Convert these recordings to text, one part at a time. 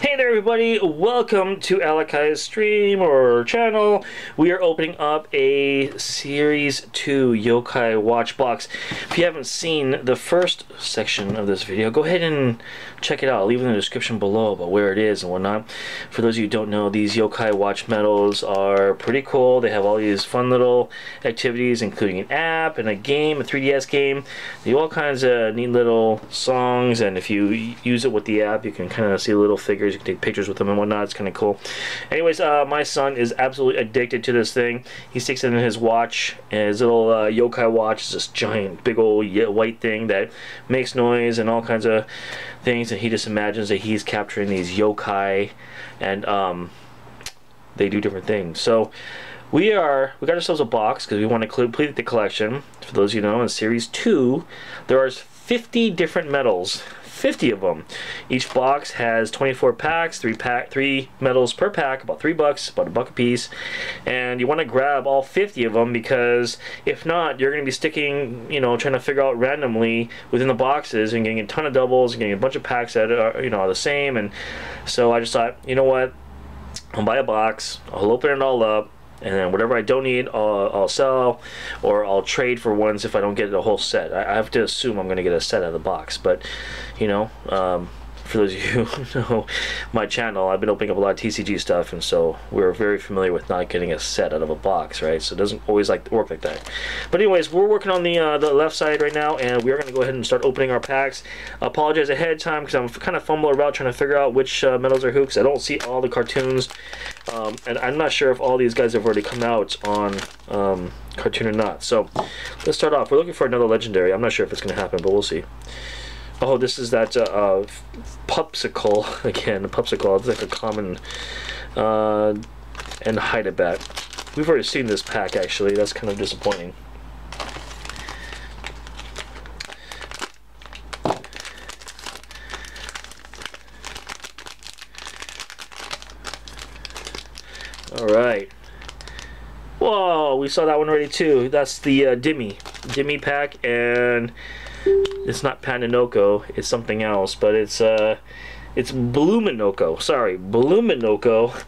Hey there everybody, welcome to Alakai's stream or channel. We are opening up a Series 2 Yokai Watch box. If you haven't seen the first section of this video, go ahead and check it out. I'll leave it in the description below about where it is and whatnot. For those of you who don't know, these Yokai Watch medals are pretty cool. They have all these fun little activities, including an app and a game, a 3DS game. They all kinds of neat little songs, and if you use it with the app, you can kind of see little figures you can take pictures with them and whatnot. It's kind of cool. Anyways, uh, my son is absolutely addicted to this thing. He sticks it in his watch, and his little uh, yokai watch is this giant, big old white thing that makes noise and all kinds of things. And he just imagines that he's capturing these yokai, and um, they do different things. So we are we got ourselves a box because we want to complete the collection. For those you know, in Series Two, there are 50 different medals 50 of them. Each box has 24 packs, three pack, three medals per pack, about three bucks, about a buck a piece. And you want to grab all 50 of them because if not, you're going to be sticking, you know, trying to figure out randomly within the boxes and getting a ton of doubles and getting a bunch of packs that are, you know, are the same. And so I just thought, you know what, I'll buy a box, I'll open it all up, and then whatever I don't need, I'll, I'll, sell, or I'll trade for ones if I don't get the whole set. I, I have to assume I'm going to get a set out of the box, but you know, um, for those of you who know my channel, I've been opening up a lot of TCG stuff, and so we're very familiar with not getting a set out of a box, right? So it doesn't always like work like that. But anyways, we're working on the uh, the left side right now, and we're going to go ahead and start opening our packs. I apologize ahead of time because I'm kind of fumbling around trying to figure out which uh, medals are who, because I don't see all the cartoons, um, and I'm not sure if all these guys have already come out on um, cartoon or not. So let's start off. We're looking for another legendary. I'm not sure if it's going to happen, but we'll see. Oh, this is that uh, uh, Pupsicle again. Pupsicle. It's like a common uh, and Hidabat. We've already seen this pack actually. That's kind of disappointing. All right. Whoa, we saw that one already too. That's the uh, Dimmy, Dimmy pack, and it's not Pandanoko, it's something else, but it's uh it's Bluminoko. Sorry, Bluminoko.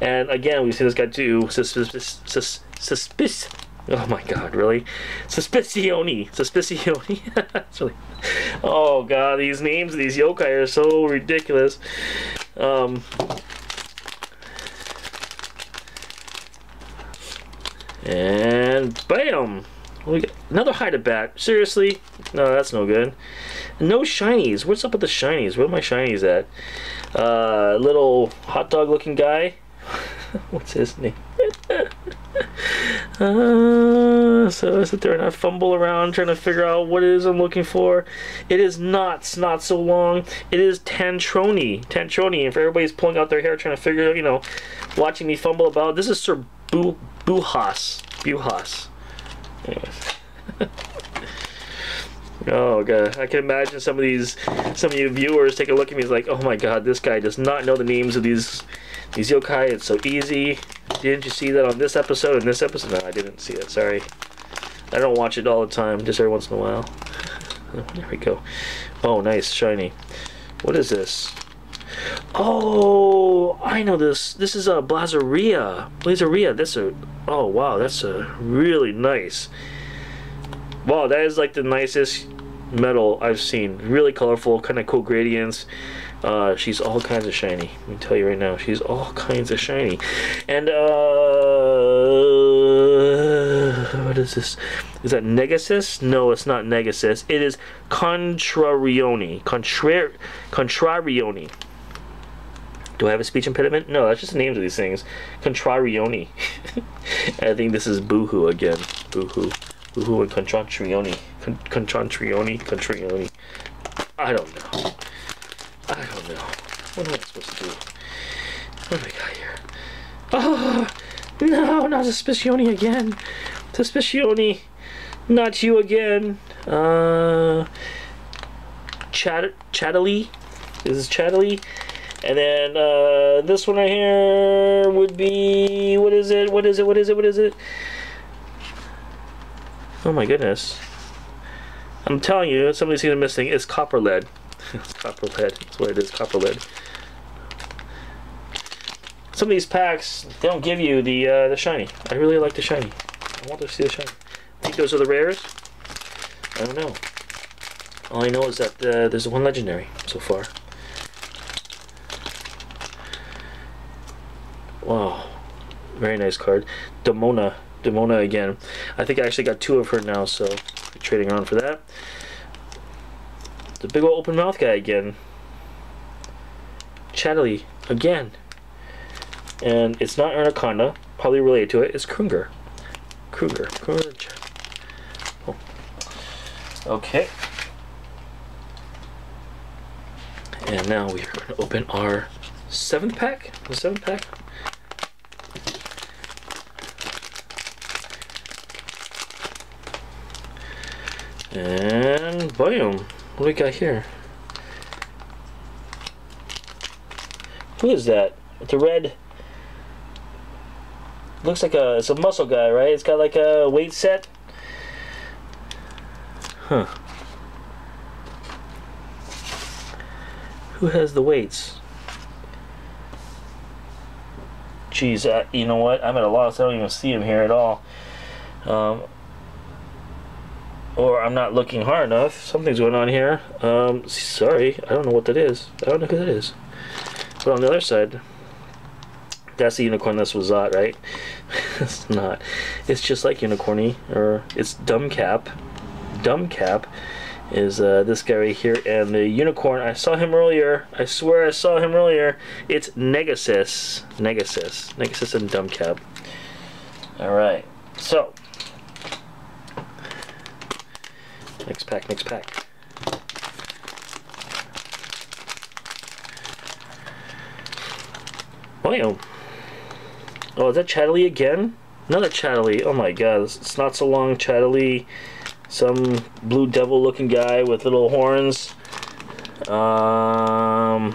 And again, we see this guy too. Suspicious. Sus, suspicious. Oh my god, really? Suspicioni. Suspicioni. really... Oh god, these names these yokai are so ridiculous. Um, and bam! We another Hidabat. Seriously? No, that's no good. No shinies. What's up with the shinies? Where are my shinies at? Uh, little hot dog looking guy. What's his name? uh, so I sit there and I fumble around trying to figure out what it is I'm looking for. It is not not so long. It is Tantroni. Tantroni. And If everybody's pulling out their hair trying to figure out, you know, watching me fumble about, this is Sir Bu Buhas. Buhas. Oh god, I can imagine some of these, some of you viewers take a look at me like, oh my god, this guy does not know the names of these, these yokai. It's so easy. Didn't you see that on this episode? In this episode, no, I didn't see it. Sorry, I don't watch it all the time. Just every once in a while. There we go. Oh, nice, shiny. What is this? Oh, I know this. This is a Blizzaria. Blizzaria. That's a. Oh wow, that's a really nice. Wow, that is like the nicest metal I've seen. Really colorful, kind of cool gradients. Uh, she's all kinds of shiny. Let me tell you right now, she's all kinds of shiny. And uh, what is this? Is that Negasus? No, it's not Negasus. It is Contrarioni. Contra Contrarioni. Do I have a speech impediment? No, that's just the names of these things. Contrarioni. I think this is Boohoo again. Boohoo. Boohoo and Contrarioni. Contrarioni. Contrarioni. I don't know. I don't know. What am I supposed to do? What do I got here? Oh, no, not Suspicioni again. Suspicioni. Not you again. Uh, Chat Chatalie. This is Chatalie. And then uh, this one right here would be what is it? What is it? What is it? What is it? Oh my goodness! I'm telling you, somebody's either missing. It's Copperled. it's Copperled. That's what it is. Copperled. some of these packs they don't give you the uh, the shiny. I really like the shiny. I want to see the shiny. I think those are the rares. I don't know. All I know is that uh, there's one legendary so far. Wow, very nice card. Demona, Demona again. I think I actually got two of her now, so trading around for that. The big old open mouth guy again. Chatalie again. And it's not Anaconda, probably related to it. It's Kruger. Kruger. Kruger. Oh. Okay. And now we are going to open our seventh pack. The seventh pack. And boom. What do we got here? Who is that? The red. Looks like a it's a muscle guy, right? It's got like a weight set. Huh. Who has the weights? Jeez, uh, you know what? I'm at a loss. I don't even see him here at all. Um, or I'm not looking hard enough. Something's going on here. Um, sorry, I don't know what that is. I don't know who that is. But on the other side, that's the unicorn that's Wazzat, right? it's not. It's just like Unicorny, or it's Dummkap. Dummkap is uh, this guy right here, and the unicorn, I saw him earlier. I swear I saw him earlier. It's Negasus. Negasus. Negasus and Dummkap. Alright, so. Next pack, next pack. Wow. Oh, is that Chatalie again? Another Chatalie. Oh my god, it's not so long Chatalie. Some blue devil looking guy with little horns. Um,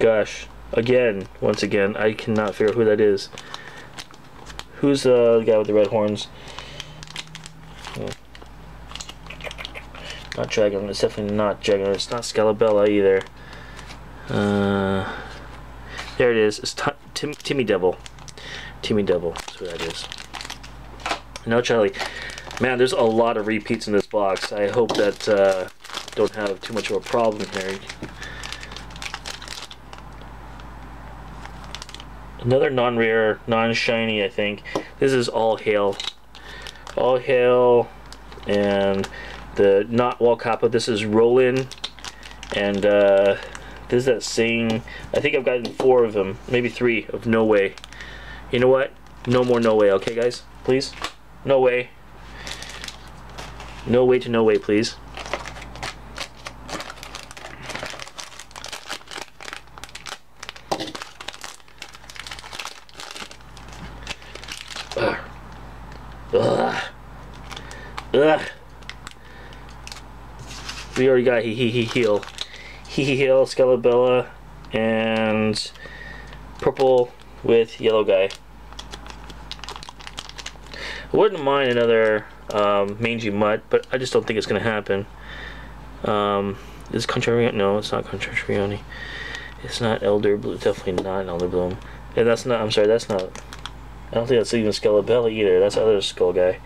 gosh, again, once again, I cannot figure out who that is. Who's the guy with the red horns? Oh. Not Dragon. It's definitely not Dragon. It's not Scalabella either. Uh, there it is. It's Tim Timidevil. Timmy Devil. That's who that is. No Charlie. Man, there's a lot of repeats in this box. I hope that uh, don't have too much of a problem here. Another non-rare, non-shiny, I think. This is All Hail. All Hail, and the not wall kappa. This is Roland, and uh, this is that same. I think I've gotten four of them, maybe three of No Way. You know what? No more No Way, okay, guys? Please, No Way. No way to No Way, please. Ugh. Ugh. Ugh. We already got he he he heal. He he heal, Scalabella, and purple with yellow guy. I wouldn't mind another um, Manjimutt, but I just don't think it's gonna happen. Um, is Contrarian? No, it's not Contrarioni. It's not Elder Blue. Definitely not Elder Bloom. And that's not. I'm sorry. That's not. I don't think that's even Scalabella either. That's other skull guy.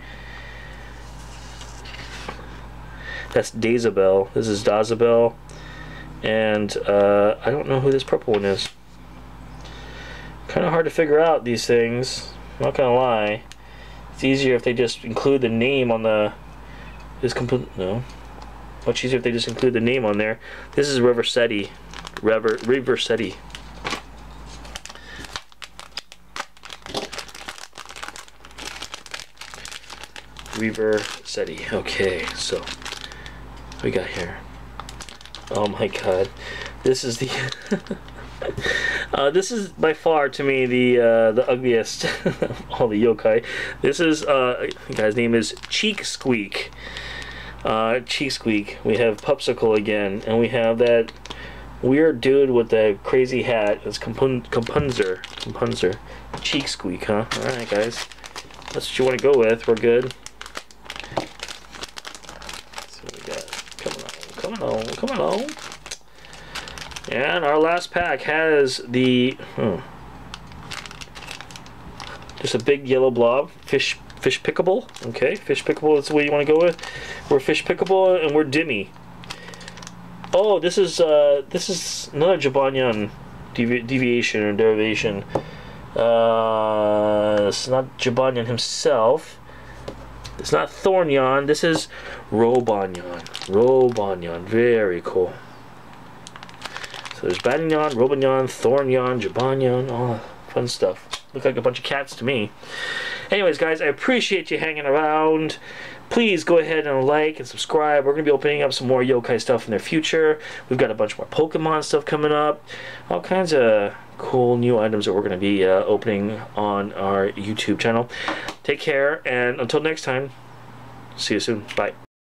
That's Dazzabel. This is Dazzabel. And uh, I don't know who this purple one is. Kind of hard to figure out these things. I'm not gonna lie. It's easier if they just include the name on the. Is complete no. Much easier if they just include the name on there. This is Reversetti. Rever Reversetti. Reversetti. Okay, so we got here? Oh my god. This is the uh, this is by far to me the uh, the ugliest of all the yokai. This is uh guy's name is Cheeksqueek. Uh, Cheeksqueek. We have Pupsicle again, and we have that weird dude with the crazy hat. It's Compun Compunzer. Compunzer. Cheeksqueek, huh? Alright guys. That's what you want to go with. We're good. Come on. And our last pack has the hmm, just a big yellow blob fish Fishpicable. Okay, Fishpicable. That's the way you want to go with. We're Fishpicable and we're Dimmy. Oh, this is uh, this is another Jibanyan devi deviation or derivation. Uh, it's not Jibanyan himself. It's not Thornyan. This is Robonyan. Robonyan. Very cool. So there's Banyan, Robonyan, Thornyan, Jibanyan, all fun stuff. Look like a bunch of cats to me. Anyways, guys, I appreciate you hanging around. Please go ahead and like and subscribe. We're going to be opening up some more yokai stuff in the future. We've got a bunch more Pokemon stuff coming up. All kinds of cool new items that we're going to be uh, opening on our YouTube channel. Take care, and until next time, see you soon. Bye.